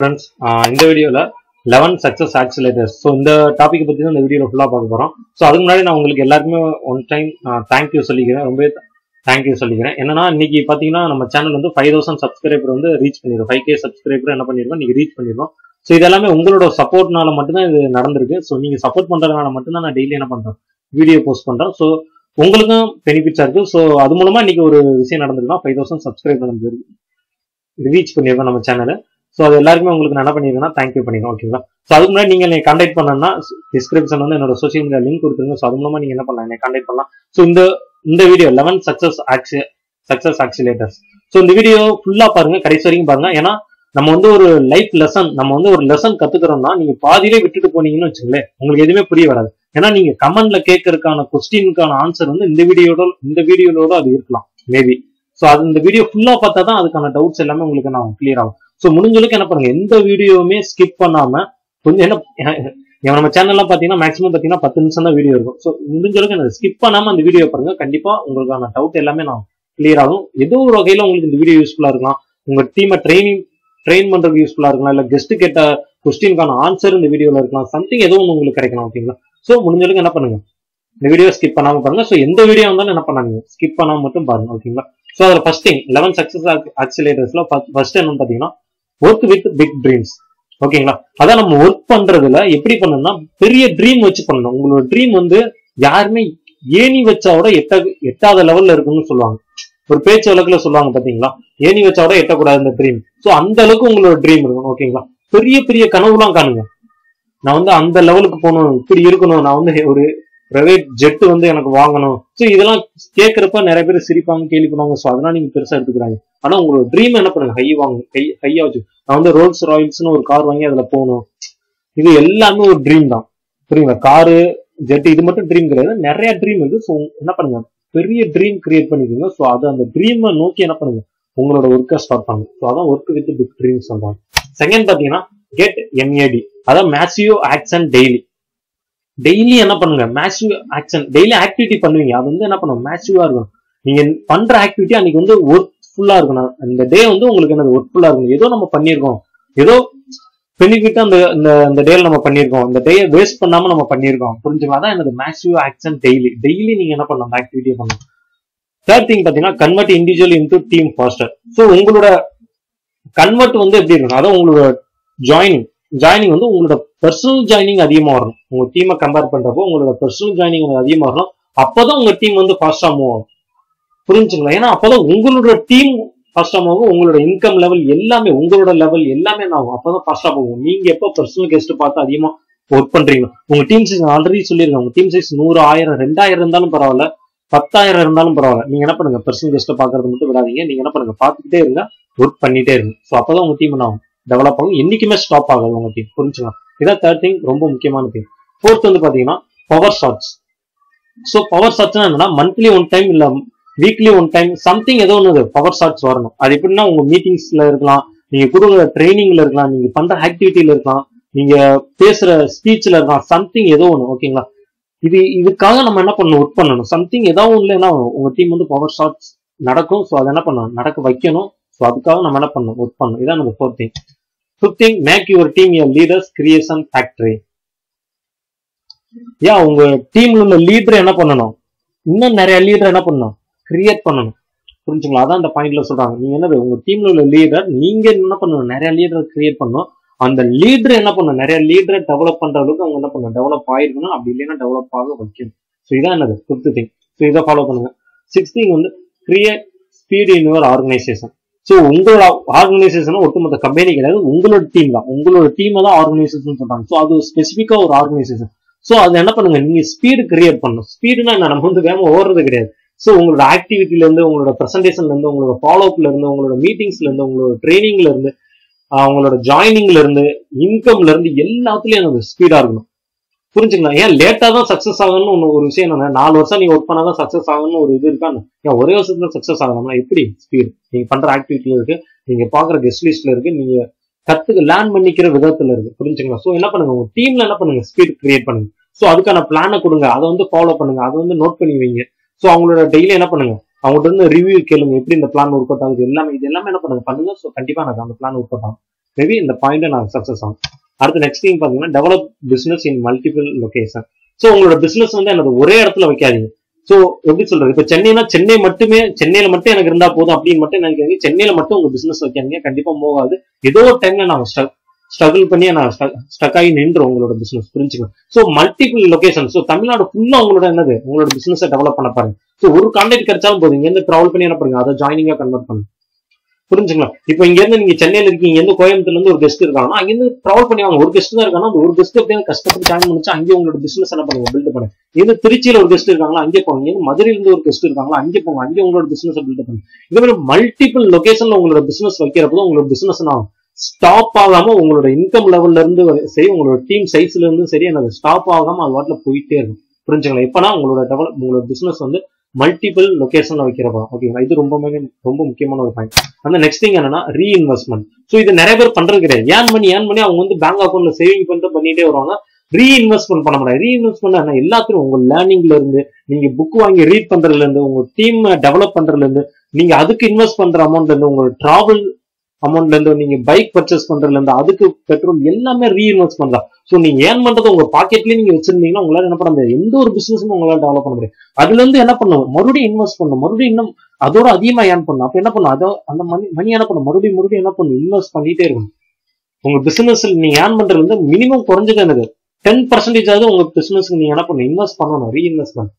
Friends இந்த வீடியோவில் eleven success accelerators so இந்த டாப்பிக்கை பற்றி தான் இந்த வீடியோவில் ஃபுல்லாக பார்க்க போகிறோம் ஸோ அதுக்கு முன்னாடி நான் உங்களுக்கு எல்லாருக்குமே ஒன் டைம் தேங்க்யூ சொல்லிக்கிறேன். ரொம்ப தேங்க்யூ சொல்லிக்கிறேன். என்னன்னா இன்னைக்கு பார்த்தீங்கன்னா நம்ம சேனல் வந்து ஃபைவ் தௌசண்ட் சப்ஸ்கிரைபர் வந்து ரீச் பண்ணிடுவோம் ஃபைவ் கே சப்ஸ்கிரைபர் என்ன பண்ணிருக்கோம்? நீங்கள் ரீச் பண்ணிடுவோம் ஸோ இது எல்லாமே உங்களோட சப்போர்ட்னால மட்டும்தான் இது நடந்திருக்கு. ஸோ நீங்கள் சப்போர்ட் பண்ணுறதுனால மட்டும்தான் நான் டெய்லி என்ன பண்ணுறேன் வீடியோ போஸ்ட் பண்ணுறேன் ஸோ உங்களுக்கும் பெனிஃபிட்ஸாக இருக்குது ஸோ அது மூலமாக இன்னைக்கு ஒரு விஷயம் நடந்திருக்குன்னா ஃபைவ் தௌசண்ட் சப்ஸ்கிரைப் நடந்திருக்கு ரீச் பண்ணியிருக்கோம் நம்ம சேனலை ஸோ அது எல்லாருக்குமே உங்களுக்கு நான் என்ன பண்ணிருக்கேன்னா தேங்க்யூ பண்ணிடுறோம் ஓகேங்களா ஸோ அதுக்கு முன்னாடி நீங்கள் என்னை கான்டாக்ட் பண்ணணும்னா டிஸ்கிரிப்ஷன் வந்து என்னோட சோஷியல் மீடியா லிங்க் கொடுத்துருங்க. ஸோ அது மூலமாக நீங்க என்ன பண்ணலாம்? என்னை கான்டாக்ட் பண்ணலாம். ஸோ இந்த இந்த வீடியோ லெவன் சக்ஸஸ் ஆக்சி சக்ஸஸ் ஆக்சிலேட்டர்ஸ் ஸோ இந்த வீடியோ ஃபுல்லாக பாருங்க கடைசி வரைக்கும் பாருங்க. ஏன்னா நம்ம வந்து ஒரு லைஃப் லெசன் நம்ம வந்து ஒரு லெசன் கத்துக்கிறோம்னா நீங்க பாதியிலே விட்டுட்டு போனீங்கன்னு வச்சுங்களேன் உங்களுக்கு எதுவுமே புரிய வராது. ஏன்னா நீங்க கமெண்ட்ல கேட்கறதுக்கான கொஸ்டினுக்கான ஆன்சர் வந்து இந்த வீடியோட இந்த வீடியோட அது இருக்கலாம் மேபி ஸோ அது இந்த வீடியோ ஃபுல்லா பார்த்தா தான் அதுக்கான டவுட்ஸ் எல்லாமே உங்களுக்கு நான் கிளியர் ஆகும். ஸோ முடிஞ்சளவுக்கு என்ன பண்ணுங்க எந்த வீடியோவுமே ஸ்கிப் பண்ணாம கொஞ்சம் என்ன நம்ம சேனல்லாம் பார்த்தீங்கன்னா மேக்ஸிமம் பார்த்தீங்கன்னா பத்து நிமிஷம் தான் வீடியோ இருக்கும். ஸோ முடிஞ்சளவுக்கு எனக்கு ஸ்கிப் பண்ணாம அந்த வீடியோ பாருங்க. கண்டிப்பா உங்களுக்கான டவுட் எல்லாமே நான் கிளியர் ஆகும். ஏதோ ஒரு வகையில உங்களுக்கு இந்த வீடியோ யூஸ்ஃபுல்லா இருக்கலாம். உங்க டீமை ட்ரைனிங் ட்ரெயின் பண்றதுக்கு யூஸ்ஃபுல்லா இருக்கலாம். இல்ல கெஸ்ட் கேட்ட கொஸ்டினுக்கான ஆன்சர் இந்த வீடியோல இருக்கலாம். சம்திங் ஏதோ ஒன்று உங்களுக்கு கிடைக்கலாம் ஓகேங்களா ஸோ முடிஞ்சளவுக்கு என்ன பண்ணுங்க இந்த வீடியோ ஸ்கிப் பண்ணாம பாருங்க. ஸோ எந்த வீடியோ வந்தாலும் என்ன பண்ணாங்க ஸ்கிப் பண்ணாம மட்டும் பாருங்க ஓகேங்களா ஸோ அதில் ஃபர்ஸ்ட் திங் லெவன் சக்சஸ் ஆக்சிலேட்டர்ஸ்ல ஃபர்ஸ்ட் என்னன்னு பார்த்தீங்கன்னா ஒர்க் வித் பிக் ட்ரீம்ஸ் ஓகேங்களா அதான் நம்ம ஒர்க் பண்றதுல எப்படி பண்ணணும்னா பெரிய ட்ரீம் வச்சு பண்ணணும். உங்களோட ட்ரீம் வந்து யாருமே ஏணி வச்சாவோட எட்ட எட்டாத லெவல்ல இருக்குன்னு சொல்லுவாங்க. ஒரு பேச்சு வழக்குல சொல்லுவாங்க பாத்தீங்களா? ஏணி வச்சாவோட எட்டக்கூடாது இந்த ட்ரீம் ஸோ அந்த அளவுக்கு உங்களோட ட்ரீம் இருக்கும். ஓகேங்களா பெரிய பெரிய கனவுலாம் காணுங்க. நான் வந்து அந்த லெவலுக்கு போகணும் இப்படி இருக்கணும். நான் வந்து ஒரு பிரைவேட் ஜெட் வந்து எனக்கு வாங்கணும். ஸோ இதெல்லாம் கேட்கறப்ப நிறைய பேர் சிரிப்பாங்க கேள்வி பண்ணுவாங்க ஸோ அதெல்லாம் நீங்க பெருசா எடுத்துக்கிறாங்க ஆனா உங்களோட ட்ரீம் என்ன பண்ணுங்க? ஹை வாங்க ஹை ஹையா வச்சு. நான் வந்து ரோல்ஸ் ராயல்ஸ்னு ஒரு கார் வாங்கி அதுல போகணும். இது எல்லாமே ஒரு ட்ரீம் தான். புரியுங்களா காரு ஜெட் இது மட்டும் ட்ரீம் கிடையாது. நிறைய ட்ரீம் இருக்கு. ஸோ என்ன பண்ணுங்க? பெரிய ட்ரீம் கிரியேட் பண்ணிக்கோங்க. ஸோ அது அந்த ட்ரீமை நோக்கி என்ன பண்ணுங்க? உங்களோட ஒர்க்கை ஸ்டார்ட் பண்ணுங்க. ஸோ அதான் ஒர்க் வித் பிக் ட்ரீம் சொல்றாங்க செகண்ட் பாத்தீங்கன்னா கெட் எம்ஏடி அதான் மேசிவ் ஆக்ஷன் டெய்லி டெய்லி என்ன பண்ணுங்க? மேசிவ் ஆக்ஷன் டெய்லி ஆக்டிவிட்டி பண்ணுவீங்க. அது வந்து என்ன பண்ணும்? மேசிவா இருக்கணும் நீங்க பண்ற ஆக்டிவிட்டி அன்னைக்கு வந்து ஒர்க் ஃபுல்லா இருக்கணும் இந்த டே வந்து உங்களுக்கு என்னது? ஒர்க்ஃபுல்லா இருக்கணும் ஏதோ நம்ம பண்ணியிருக்கோம். ஏதோ பெனிஃபிட் அந்த இந்த இந்த டேல நம்ம பண்ணியிருக்கோம். இந்த டேயை வேஸ்ட் பண்ணாம நம்ம பண்ணியிருக்கோம். புரிஞ்சுக்கலாம் தான் என்னது? மேசிவ் ஆக்ஷன் டெய்லி டெய்லி நீங்க என்ன பண்ணலாம் அந்த ஆக்டிவிட்டியை பண்ணணும். தேர்ட் திங் பாத்தீங்கன்னா convert individual into team faster so உங்களோட கன்வெர்ட் வந்து எப்படி இருக்கணும்? அதான் உங்களோட ஜாயினிங் ஜாயினிங் வந்து உங்களோட பர்சனல் ஜாயினிங் அதிகமாக வரணும். உங்கள் டீமை கம்பேர் பண்ணுறப்போ உங்களோட பர்சனல் ஜாயினிங் அதிகமாக வரணும். அப்பதான் உங்கள் டீம் வந்து ஃபாஸ்ட்டாக மூவ் ஆகும். புரிஞ்சுங்களா? ஏன்னா அப்போ தான் உங்களோட டீம் ஃபாஸ்ட்டாக மூவ் ஆகும். உங்களோட இன்கம் லெவல் எல்லாமே உங்களோட லெவல் எல்லாமே என்ன ஆகும்? அப்பதான் ஃபாஸ்ட்டாக போகும். நீங்கள் எப்போ பர்சனல் கெஸ்ட் பார்த்து அதிகமாக ஒர்க் பண்ணுறீங்களோ உங்கள் டீம் சைஸ் ஆல்ரெடி சொல்லியிருக்கேன். உங்கள் டீம் சைஸ் நூறு ஆயிரம் ரெண்டாயிரம் இருந்தாலும் பரவாயில்ல. பத்தாயிரம் இருந்தாலும் பரவாயில்ல. நீங்கள் என்ன பண்ணுங்கள் பர்சனல் கெஸ்ட்டை பார்க்கறது மட்டும் விடாதீங்க. நீங்கள் என்ன பண்ணுங்கள் பார்த்துக்கிட்டே இருங்க. ஒர்க் பண்ணிட்டே இருங்க. ஸோ அப்பதான் உங்கள் டீம் என்ன ஆகும்? டெவலப் ஆகும். என்னைக்குமே ஸ்டாப் ஆகாது உங்க டீம் புரிஞ்சுக்கலாம் இதான் தேர்ட் திங் ரொம்ப முக்கியமான திங் ஃபோர்த் வந்து பாத்தீங்கன்னா பவர் ஷார்ட்ஸ் ஸோ பவர் ஷார்ட்ஸ்னா என்னன்னா மந்த்லி ஒன் டைம் இல்ல வீக்லி ஒன் டைம் சம்திங் ஏதோ ஒன்று பவர் ஷார்ட்ஸ் வரணும். அது எப்படின்னா உங்க மீட்டிங்ஸ்ல இருக்கலாம் நீங்க கொடுக்குற ட்ரைனிங்ல இருக்கலாம் நீங்க பண்ற ஆக்டிவிட்டியில இருக்கலாம் நீங்க பேசுற ஸ்பீச்ல இருக்கலாம் சம்திங் ஏதோ ஒன்று ஓகேங்களா இது இதுக்காக நம்ம என்ன பண்ணணும் ஒர்க் பண்ணணும். சம்திங் ஏதாவது ஒன்று என்ன உங்க டீம் வந்து பவர் ஷார்ட்ஸ் நடக்கும் ஸோ அதை என்ன பண்ணணும் நடக்க வைக்கணும். ஸோ அதுக்காக நம்ம என்ன பண்ணணும் ஒர்க் பண்ணணும். இதான் நம்ம fourth thing fifth thing make your team your leaders creation factory ஏன் உங்க டீம்ல உள்ள லீடர் என்ன பண்ணணும்? இன்னும் நிறைய லீடர் என்ன பண்ணணும்? கிரியேட் பண்ணணும். புரிஞ்சுங்களா? அதான் அந்த பாயிண்ட்ல சொல்றாங்க. நீங்க என்ன உங்க டீம்ல உள்ள லீடர் நீங்க என்ன பண்ணணும்? நிறைய லீடர் கிரியேட் பண்ணணும். அந்த லீடர் என்ன பண்ணணும்? நிறைய லீடரை டெவலப் பண்ற அளவுக்கு அவங்க என்ன பண்ணணும்? டெவலப் ஆயிருக்கணும். அப்படி இல்லைன்னா டெவலப் ஆக வைக்கணும். ஸோ இதான் என்னது? ஃபிஃப்த் திங் ஸோ இதை ஃபாலோ பண்ணுங்க. சிக்ஸ்த் திங் வந்து create speed in your organisation so உங்களோட ஆர்கனைசேஷன் ஒட்டுமொத்த கம்பெனி கிடையாது உங்களோட டீம் தான். உங்களோட டீமை தான் ஆர்கனைசேஷன் சொல்றாங்க. ஸோ அது ஸ்பெசிஃபிக்காக ஒரு ஆர்கனைசேஷன் ஸோ அது என்ன பண்ணுங்க? நீங்க ஸ்பீடு கிரியேட் பண்ணணும். ஸ்பீடுனா என்ன? நம்ம வந்து வேகமாக ஓடுறது கிடையாது. ஸோ உங்களோட ஆக்டிவிட்டில இருந்து உங்களோட ப்ரெசன்டேஷன்ல இருந்து உங்களோட ஃபாலோ அப்ல இருந்து உங்களோட மீட்டிங்ஸ்ல இருந்து உங்களோட ட்ரைனிங்ல இருந்து அவங்களோட ஜாயினிங்ல இருந்து இன்கம்ல இருந்து எல்லாத்துலயும் எனக்கு ஸ்பீடா இருக்கணும். புரிஞ்சுக்கலாம் ஏன் லேட்டா தான் சக்சஸ் ஆகணும்னு ஒன்று ஒரு விஷயம் என்ன நாலு வருஷம் நீ ஒர்க் பண்ணாதான் சக்சஸ் ஆகணும்னு ஒரு இது இருக்கான்னு ஏன் ஒரே வருஷத்துல சக்சஸ் ஆகணும்னா எப்படி ஸ்பீடு நீங்க பண்ற ஆக்டிவிட்டில இருக்கு. நீங்க பாக்குற கெஸ்ட் லிஸ்ட்ல இருக்கு. நீங்க கத்துக்க லேர்ன் பண்ணிக்கிற விதத்துல இருக்கு. புரிஞ்சுக்கலாம் ஸோ என்ன பண்ணுங்க? உங்க டீம்ல என்ன பண்ணுங்க? ஸ்பீட் கிரியேட் பண்ணுங்க. ஸோ அதுக்கான பிளானை கொடுங்க. அதை வந்து ஃபாலோ பண்ணுங்க. அதை வந்து நோட் பண்ணி வைங்க. ஸோ அவங்களோட டெய்லி என்ன பண்ணுங்க? அவங்கள்ட்ட இருந்து ரிவ்யூ கேளுங்க. எப்படி இந்த பிளான் ஒர்க் அவுட் ஆகுது? எல்லாமே இது எல்லாமே என்ன பண்ணுங்க? பண்ணுங்க. ஸோ கண்டிப்பா எனக்கு அந்த பிளான் ஒர்க் அவுட் ஆகும். மேபி இந்த பாயிண்ட் நான் சக்சஸ் ஆகும் அடுத்து நெக்ஸ்ட் திங் பாத்தீங்கன்னா develop business in multiple location so உங்களோட பிசினஸ் வந்து எனக்கு ஒரே இடத்துல வைக்காதீங்க. ஸோ எப்படி சொல்றது? இப்போ சென்னைனா சென்னை மட்டுமே சென்னையில மட்டும் எனக்கு இருந்தா போதும் அப்படின்னு மட்டும் நினைக்காதீங்க. சென்னையில மட்டும் உங்க பிசினஸ் வைக்காதீங்க. கண்டிப்பா போகாது ஏதோ ஒரு டைம்ல நான் ஸ்ட்ரகிள் பண்ணி நான் ஸ்டக் ஆகி நின்று உங்களோட பிசினஸ் புரிஞ்சுக்கலாம் so multiple location so Tamil Nadu ஃபுல்லா உங்களோட என்னது? உங்களோட பிசினஸ் டெவலப் பண்ண பாருங்க. ஸோ ஒரு கான்டாக்ட் கிடைச்சாலும் போதும். இங்க இருந்து ட்ராவல் பண்ணி என்ன பண்ணுங்க? அதை ஜாயினிங்கா கன்வெர்ட் பண்ணுங்க. புரிஞ்சுங்களா? இப்போ இங்க இருந்து நீங்க சென்னையில இருக்கீங்க இங்க இருந்து கோயம்புத்தூர்ல இருந்து ஒரு கெஸ்ட் இருக்காங்கன்னா அங்க இருந்து ட்ராவல் பண்ணுவாங்க ஒரு கெஸ்ட் தான் இருக்காங்கன்னா அந்த ஒரு கெஸ்ட் அப்படியே கஷ்டப்பட்டு ஜாயின் பண்ணிச்சு அங்கே உங்களோட பிசினஸ் என்ன பண்ணுங்க பில்ட் பண்ணுங்க. இது திருச்சியில ஒரு கெஸ்ட் இருக்காங்களா அங்கே போங்க. இங்க மதுரையில இருந்து ஒரு கெஸ்ட் இருக்காங்களா அங்கே போங்க. அங்கே உங்களோட பிசினஸ் பில்ட் பண்ணுங்க. இதே மாதிரி மல்டிபிள் லொகேஷன்ல உங்களோட பிசினஸ் வைக்கிறப்போ உங்களோட பிசினஸ் ஆகும். ஸ்டாப் ஆகாம உங்களோட இன்கம் லெவல்ல இருந்து சரி உங்களோட டீம் சைஸ்ல இருந்து சரி எனக்கு ஸ்டாப் ஆகாம அது வாட்டில் போயிட்டே இருக்கும். புரிஞ்சுங்களா? எப்பனா உங்களோட டெவலப் உங்களோட பிசினஸ் வந்து மல்டிபிள் லொகேஷன்ல வைக்கிறப்பா ஓகேங்களா இது ரொம்ப ரொம்ப முக்கியமான ஒரு பாயிண்ட் அந்த நெக்ஸ்ட் திங் என்னன்னா ரீஇன்வெஸ்ட்மெண்ட் ஸோ இது நிறைய பேர் பண்றது கிடையாது. ஏன் பண்ணி ஏன் பண்ணி அவங்க வந்து பேங்க் அக்கௌண்ட்ல சேவிங் பண்ணிட்டு பண்ணிட்டே வருவாங்க. ரீஇன்வெஸ்ட்மெண்ட் பண்ண முடியாது. ரீஇன்வெஸ்ட்மெண்ட் என்ன? எல்லாத்துக்கும் உங்க லேர்னிங்ல இருந்து நீங்க புக் வாங்கி ரீட் பண்றதுல இருந்து உங்க டீம் டெவலப் பண்றதுல இருந்து நீங்க அதுக்கு இன்வெஸ்ட் பண்ற அமௌண்ட்ல இருந்து உங்க டிராவல் அமௌண்ட்ல இருந்து நீங்க பைக் பர்ச்சேஸ் பண்றதுல இருந்து அதுக்கு பெட்ரோல் எல்லாமே ரீஇன்வெஸ்ட் பண்ணலாம் ஸோ நீங்க ஏன் பண்றது உங்க பாக்கெட்லயே நீங்க வச்சிருந்தீங்கன்னா உங்களால என்ன பண்ண முடியாது. எந்த ஒரு பிசினஸும் உங்களால டெவலப் பண்ண முடியாது. அதுல இருந்து என்ன பண்ணும்? மறுபடியும் இன்வெஸ்ட் பண்ணும். மறுபடியும் இன்னும் அதோட அதிகமா ஏன் பண்ணும். அப்ப என்ன பண்ணும்? அதோ அந்த மணி மணி என்ன பண்ணும்? மறுபடியும் மறுபடியும் என்ன பண்ணும்? இன்வெஸ்ட் பண்ணிட்டே இருக்கும் உங்க பிசினஸ் நீங்க ஏன் பண்றது வந்து மினிமம் குறைஞ்சது எனக்கு டென் பர்சன்டேஜ் ஆகுது உங்க பிசினஸ்க்கு நீங்க என்ன பண்ணும் இன்வெஸ்ட் பண்ணணும். ரீஇன்வெஸ்ட்மெண்ட்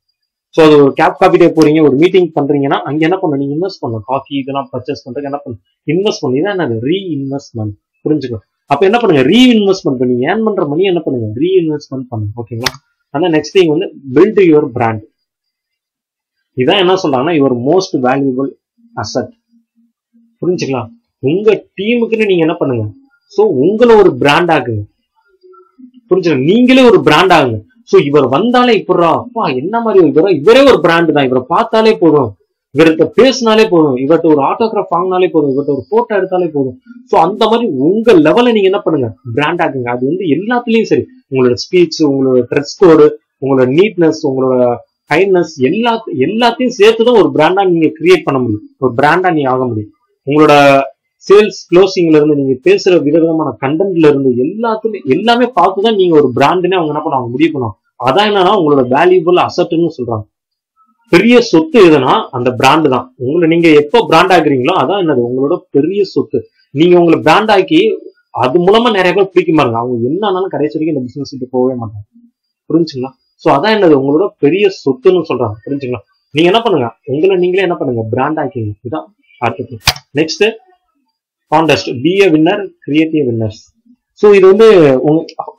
ஸோ அது ஒரு கேப் காப்பிட்டே போறீங்க ஒரு மீட்டிங் பண்றீங்கன்னா அங்க என்ன பண்ணணும்? நீங்க இன்வெஸ்ட் பண்ணணும். காஃபி இதெல்லாம் பர்ச்சேஸ் பண்றதுக்கு என்ன பண்ணணும்? இன்வெஸ்ட் பண்ணி இதான் என்னது? ரீஇன்வெஸ்ட்மெண்ட் புரிஞ்சுக்கணும் அப்ப என்ன பண்ணுங்க? ரீஇன்வெஸ்ட்மெண்ட் பண்ணி ஏன் பண்ற மணி என்ன பண்ணுங்க? ரீஇன்வெஸ்ட்மெண்ட் பண்ணுங்க. ஓகேங்களா ஆனா நெக்ஸ்ட் திங் வந்து பில்ட் யுவர் பிராண்ட் இதான் என்ன சொல்றாங்கன்னா யுவர் மோஸ்ட் வேல்யூபிள் அசட் புரிஞ்சுக்கலாம் உங்க டீமுக்குன்னு நீங்க என்ன பண்ணுங்க? ஸோ உங்களை ஒரு பிராண்ட் ஆகுங்க புரிஞ்சுங்க நீங்களே ஒரு பிராண்ட் ஆகுங்க. ஸோ இவர் வந்தாலே இப்படா அப்பா என்ன மாதிரி இவரோ? இவரே ஒரு பிராண்டு தான். இவரை பார்த்தாலே போதும். இவர்கிட்ட பேசினாலே போதும். இவர்கிட்ட ஒரு ஆட்டோகிராஃப் வாங்கினாலே போதும். இவர்கிட்ட ஒரு போட்டோ எடுத்தாலே போதும். ஸோ அந்த மாதிரி உங்க லெவல்ல நீங்க என்ன பண்ணுங்க? பிராண்ட் ஆகுங்க அது வந்து எல்லாத்துலயும் சரி. உங்களோட ஸ்பீச் உங்களோட ட்ரெஸ் கோடு உங்களோட நீட்னஸ் உங்களோட கைண்ட்னஸ் எல்லா எல்லாத்தையும் சேர்த்து தான் ஒரு பிராண்டா நீங்க கிரியேட் பண்ண முடியும். ஒரு பிராண்டா நீ ஆக முடியும். உங்களோட சேல்ஸ் க்ளோசிங்ல இருந்து நீங்க பேசுற விதவிதமான கண்டென்ட்ல இருந்து எல்லாத்துலயும் எல்லாமே பார்த்து தான் நீங்க ஒரு பிராண்டுனே அவங்க என்ன பண்ணுவாங்க முடிவு பண்ணுவாங்க. அதான் என்னன்னா உங்களோட வேல்யூபிள் அசட்னு சொல்றாங்க. பெரிய சொத்து எதுனா அந்த பிராண்டு தான். உங்களை நீங்க எப்போ பிராண்ட் ஆகுறீங்களோ அதான் என்னது உங்களோட பெரிய சொத்து. நீங்க உங்களை பிராண்ட் ஆக்கி அது மூலமா நிறைய பேர் பிடிக்க மாட்டாங்க. அவங்க என்ன ஆனாலும் கடைசி வரைக்கும் இந்த பிசினஸ் கிட்ட போகவே மாட்டாங்க. புரிஞ்சுங்களா? சோ அதான் என்னது உங்களோட பெரிய சொத்துன்னு சொல்றாங்க. புரிஞ்சுங்களா? நீங்க என்ன பண்ணுங்க உங்களை நீங்களே என்ன பண்ணுங்க பிராண்ட் ஆக்கிங்க இதுதான் அடுத்தது next contest be a winner creative winners so இது வந்து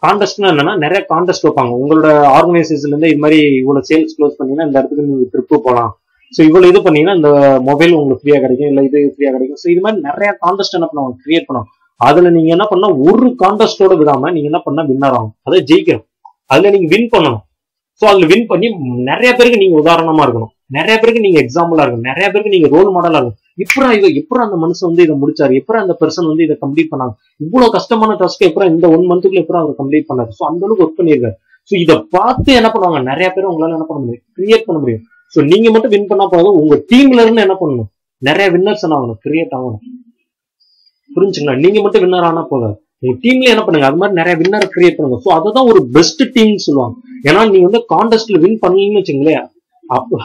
கான்டெஸ்ட்னா என்னன்னா நிறைய கான்டெஸ்ட் வைப்பாங்க. உங்களோட ஆர்கனைசேஷன்ல இருந்து இது மாதிரி இவ்வளவு சேல்ஸ் க்ளோஸ் பண்ணீங்கன்னா இந்த இடத்துக்கு நீங்க ட்ரிப்பு போகலாம். ஸோ இவ்வளவு இது பண்ணீங்கன்னா இந்த மொபைல் உங்களுக்கு ஃப்ரீயா கிடைக்கும் இல்லை இது ஃப்ரீயா கிடைக்கும். ஸோ இது மாதிரி நிறைய கான்டெஸ்ட் என்ன பண்ணுவாங்க கிரியேட் பண்ணுவாங்க அதுல நீங்க என்ன பண்ணா ஒரு கான்டெஸ்டோட விடாம நீங்க என்ன பண்ணா வின்னர் ஆகும் அதை ஜெயிக்கணும். அதுல நீங்க வின் பண்ணணும். ஸோ அதுல வின் பண்ணி நிறைய பேருக்கு நீங்க உதாரணமா இருக்கணும். நிறைய பேருக்கு நீங்க எக்ஸாம்பிளா இருக்கணும். நிறைய பேருக்கு நீங்க ரோல் மாடலா இருக்கணும். எப்படா இவ எப்படா அந்த மனுஷன் வந்து இதை முடிச்சாரு? எப்படா அந்த பர்சன் வந்து இதை கம்ப்ளீட் பண்ணாங்க? இவ்வளவு கஷ்டமான டாஸ்க் எப்படா இந்த ஒன் மந்த்துக்குள்ள எப்படா அவர் கம்ப்ளீட் பண்ணாரு? ஸோ அந்த அளவுக்கு ஒர்க் பண்ணியிருக்காரு. ஸோ இதை பார்த்து என்ன பண்ணுவாங்க? நிறைய பேர் உங்களால என்ன பண்ண முடியும்? கிரியேட் பண்ண முடியும். ஸோ நீங்க மட்டும் வின் பண்ணா போதும். உங்க டீம்ல இருந்து என்ன பண்ணணும்? நிறைய வின்னர்ஸ் என்ன ஆகணும்? கிரியேட் ஆகணும். புரிஞ்சுங்களா? நீங்க மட்டும் வின்னர் ஆனா போதும். உங்க டீம்ல என்ன பண்ணுங்க? அது மாதிரி நிறைய வின்னர் கிரியேட் பண்ணுங்க. ஸோ அதுதான் ஒரு பெஸ்ட் டீம்னு சொல்லுவாங்க. ஏன்னா நீங்க வந்து கான்டெஸ்ட்ல வின் பண்ணீங்கன்னு வச்சுங்களேன்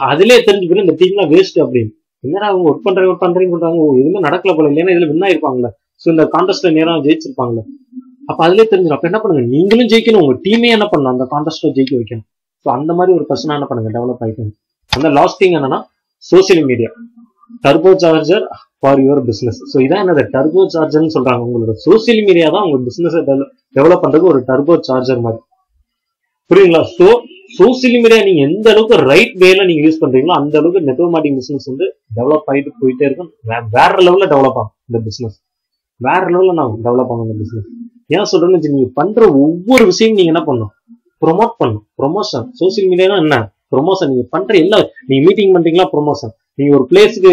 அதுலயே தெரிஞ்சு போய் இந்த டீம்லாம் வேஸ்ட் அப்படின்னு. என்னடா அவங்க ஒர்க் பண்றீங்க ஒர்க் பண்றீங்க பண்றாங்க எதுவுமே நடக்கல போல. இல்லைன்னா இதுல வின் ஆயிருப்பாங்களே ஸோ இந்த கான்டெஸ்ட்ல நேரம் ஜெயிச்சிருப்பாங்களே அப்ப அதுலயே தெரிஞ்சிடும் அப்ப என்ன பண்ணுங்க? நீங்களும் ஜெயிக்கணும். உங்க டீமே என்ன பண்ணணும்? அந்த கான்டெஸ்ட்ல ஜெயிக்க வைக்கணும். ஸோ அந்த மாதிரி ஒரு பர்சனா என்ன பண்ணுங்க? டெவலப் ஆயிக்கணும். அந்த லாஸ்ட் திங் என்னன்னா social media turbo charger for your business so இதான் என்னது? டர்போ சார்ஜர்னு சொல்றாங்க. உங்களோட சோசியல் மீடியா தான் உங்க பிசினஸ் டெவலப் பண்றதுக்கு ஒரு டர்போ சார்ஜர் மாதிரி. புரியுங்களா ஸோ சோசியல் மீடியா நீங்க எந்த அளவுக்கு ரைட் வேல நீங்க யூஸ் பண்றீங்களோ அந்த அளவுக்கு நெட்வொர்க் மார்க்கெட்டிங் பிசினஸ் வந்து டெவலப் ஆகிட்டு போயிட்டே இருக்கும். வேற லெவல்ல டெவலப் ஆகும் இந்த பிசினஸ் வேற லெவல்ல நான் டெவலப் ஆகும் இந்த பிசினஸ் ஏன் சொல்றேன்னு நீங்க பண்ற ஒவ்வொரு விஷயம் நீங்க என்ன பண்ணணும்? ப்ரொமோட் பண்ணும் ப்ரொமோஷன் சோசியல் மீடியானா என்ன? ப்ரொமோஷன் நீங்க பண்ற எல்லா நீங்க மீட்டிங் பண்றீங்களா? ப்ரொமோஷன் நீங்க ஒரு பிளேஸுக்கு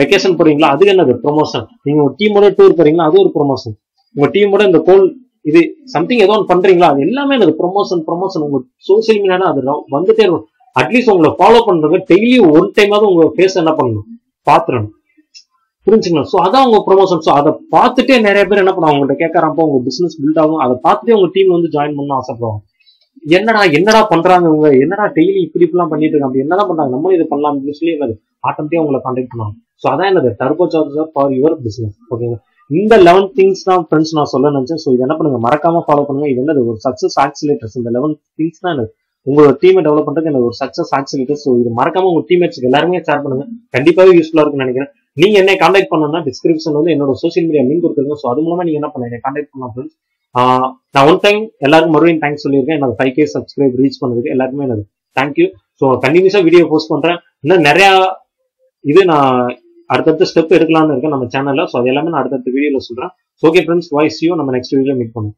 வெக்கேஷன் போறீங்களா? அது என்னது? ப்ரொமோஷன் நீங்க ஒரு டீமோட டூர் போறீங்களா? அது ஒரு ப்ரொமோஷன் உங்க டீமோட இந்த கோல் இது சம்திங் ஏதோ ஒன்று பண்றீங்களா? அது எல்லாமே அது ப்ரொமோஷன் ப்ரொமோஷன் உங்க சோசியல் மீடியானா அது வந்துட்டே இருக்கும். அட்லீஸ்ட் உங்களை ஃபாலோ பண்றவங்க டெய்லி ஒன் டைமாவது உங்க ஃபேஸ் என்ன பண்ணணும்? பாத்துறணும். புரிஞ்சுங்களா? ஸோ அதான் உங்க ப்ரொமோஷன் ஸோ அதை பார்த்துட்டே நிறைய பேர் என்ன பண்ணுவாங்க? உங்கள்கிட்ட கேட்கறப்போ உங்க பிசினஸ் பில்ட் ஆகும். அதை பார்த்துட்டே உங்க டீம் வந்து ஜாயின் பண்ண ஆசைப்படுவாங்க. என்னடா என்னடா பண்றாங்க இவங்க? என்னடா டெய்லி இப்படி இப்படிலாம் பண்ணிட்டு இருக்காங்க? அப்படி என்னதான் பண்றாங்க? நம்மளும் இது பண்ணலாம். அப்படின்னு சொல்லி என்னது? ஆட்டோமேட்டிக்கா உங்களை கான்டாக்ட் பண்ணுவாங்க. ஸோ அதான் என்னது? Turbo charger for your business ஓகேங்களா இந்த லெவன் திங்ஸ் தான் ஃப்ரெண்ட்ஸ் நான் சொல்ல நினைச்சேன். ஸோ இது என்ன பண்ணுங்க? மறக்காம ஃபாலோ பண்ணுங்க. இது என்னது? ஒரு சக்சஸ் ஆக்சிலேட்டர்ஸ் இந்த லெவன் திங்ஸ் தான் உங்களோட டீமை டெவலப் பண்றதுக்கு எனக்கு ஒரு சக்சஸ் ஆக்சிலேட்டர் ஸோ இது மறக்காம உங்க டீம்மேட்ஸ்க்கு எல்லாருமே ஷேர் பண்ணுங்க. கண்டிப்பாவே யூஸ்ஃபுல்லா இருக்கும்னு நினைக்கிறேன். நீங்க என்ன கான்டாக்ட் பண்ணணும்னா டிஸ்கிரிப்ஷன் வந்து என்னோட சோசியல் மீடியா லிங்க் கொடுத்துருங்க ஸோ அது மூலமா நீங்க என்ன பண்ணுங்க கான்டாக்ட் பண்ணலாம் ஃப்ரெண்ட்ஸ் நான் ஒன் டைம் எல்லாருக்கும் மறுபடியும் தேங்க்ஸ் சொல்லியிருக்கேன். எனக்கு ஃபைவ் கே சப்ஸ்கிரைப் ரீச் பண்ணதுக்கு எல்லாருக்குமே எனக்கு தேங்க்யூ ஸோ கண்டினியூஸா வீடியோ போஸ்ட் பண்றேன். இன்னும் நிறைய இது நான் அடுத்தடுத்த ஸ்டெப் எடுக்கலாம்னு இருக்கேன் நம்ம சேனல்ல ஸோ அது எல்லாமே நான் அடுத்தடுத்த வீடியோல சொல்றேன். ஓகே ஃப்ரெண்ட்ஸ் வாய்ஸ் யூ நம்ம நெக்ஸ்ட் வீடியோ மீட் பண்ணுவோம்